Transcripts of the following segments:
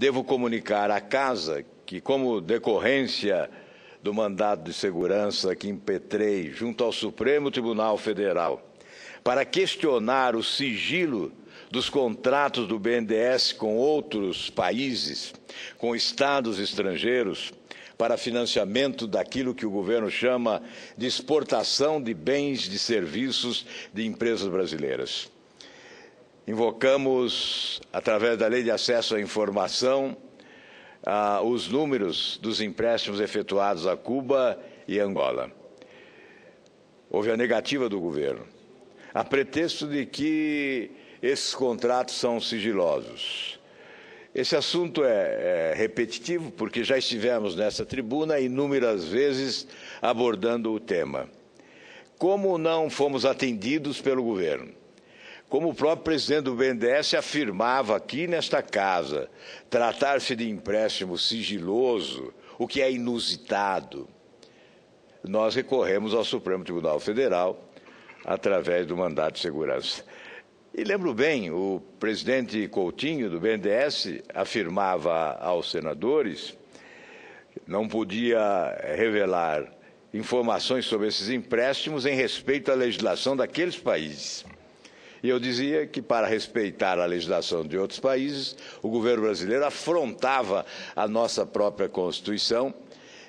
devo comunicar à Casa que, como decorrência do mandato de segurança que impetrei junto ao Supremo Tribunal Federal para questionar o sigilo dos contratos do BNDES com outros países, com estados estrangeiros, para financiamento daquilo que o governo chama de exportação de bens, de serviços de empresas brasileiras. Invocamos, através da Lei de Acesso à Informação, os números dos empréstimos efetuados a Cuba e Angola. Houve a negativa do governo, a pretexto de que esses contratos são sigilosos. Esse assunto é, é, repetitivo, porque já estivemos nessa tribuna inúmeras vezes abordando o tema. Como não fomos atendidos pelo governo? Como o próprio presidente do BNDES afirmava aqui nesta casa, tratar-se de empréstimo sigiloso, o que é inusitado. Nós recorremos ao Supremo Tribunal Federal através do mandato de segurança. E lembro bem, o presidente Coutinho do BNDES afirmava aos senadores não podia revelar informações sobre esses empréstimos em respeito à legislação daqueles países. E eu dizia que, para respeitar a legislação de outros países, o governo brasileiro afrontava a nossa própria Constituição,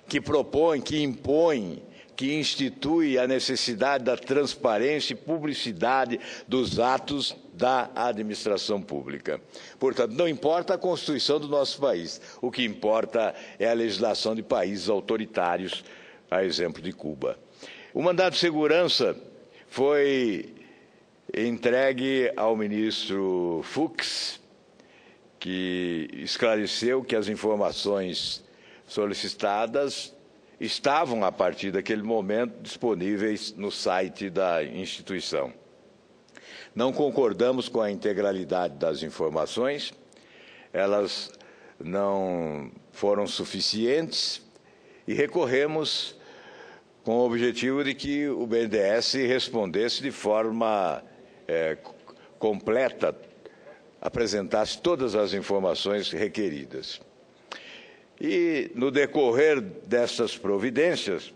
que propõe, que impõe, que institui a necessidade da transparência e publicidade dos atos da administração pública. Portanto, não importa a Constituição do nosso país, o que importa é a legislação de países autoritários, a exemplo de Cuba. O mandato de segurança foi entregue ao ministro Fux, que esclareceu que as informações solicitadas estavam, a partir daquele momento, disponíveis no site da instituição. Não concordamos com a integralidade das informações, elas não foram suficientes e recorremos com o objetivo de que o BNDES respondesse de forma é, completa apresentasse todas as informações requeridas. E, no decorrer dessas providências,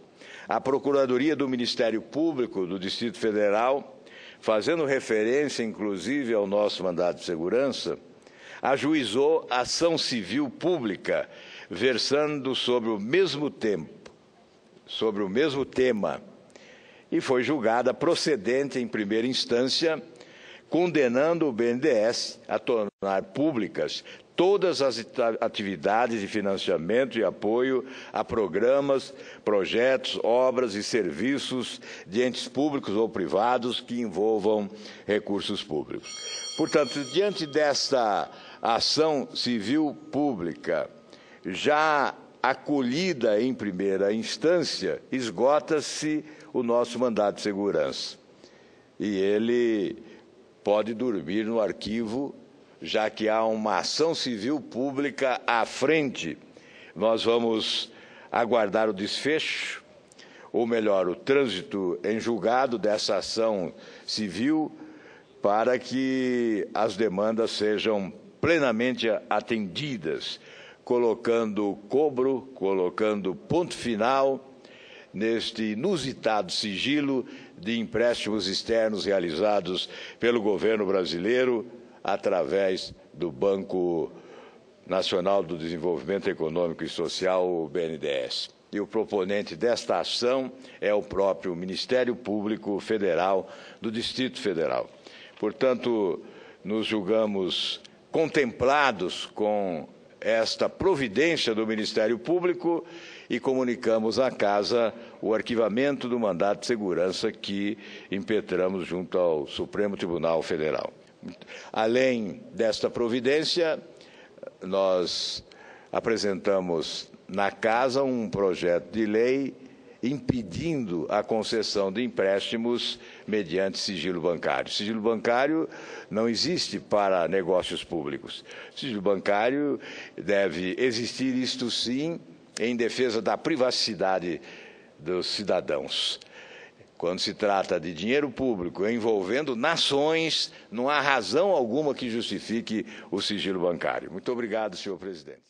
a Procuradoria do Ministério Público do Distrito Federal, fazendo referência inclusive ao nosso mandado de segurança, ajuizou ação civil pública versando sobre o mesmo tempo, sobre o mesmo tema e foi julgada procedente em primeira instância, condenando o BNDES a tornar públicas todas as atividades de financiamento e apoio a programas, projetos, obras e serviços de entes públicos ou privados que envolvam recursos públicos. Portanto, diante desta ação civil pública, já acolhida em primeira instância, esgota-se o nosso mandato de segurança. E ele pode dormir no arquivo, já que há uma ação civil pública à frente. Nós vamos aguardar o desfecho, ou melhor, o trânsito em julgado dessa ação civil, para que as demandas sejam plenamente atendidas, colocando cobro, colocando ponto final neste inusitado sigilo de empréstimos externos realizados pelo governo brasileiro através do Banco Nacional do Desenvolvimento Econômico e Social, o BNDES. E o proponente desta ação é o próprio Ministério Público Federal do Distrito Federal. Portanto, nos julgamos contemplados com esta providência do Ministério Público e comunicamos à Casa o arquivamento do mandato de segurança que impetramos junto ao Supremo Tribunal Federal. Além desta providência, nós apresentamos na Casa um projeto de lei impedindo a concessão de empréstimos mediante sigilo bancário. Sigilo bancário não existe para negócios públicos. Sigilo bancário deve existir, isto sim, em defesa da privacidade dos cidadãos. Quando se trata de dinheiro público envolvendo nações, não há razão alguma que justifique o sigilo bancário. Muito obrigado, senhor presidente.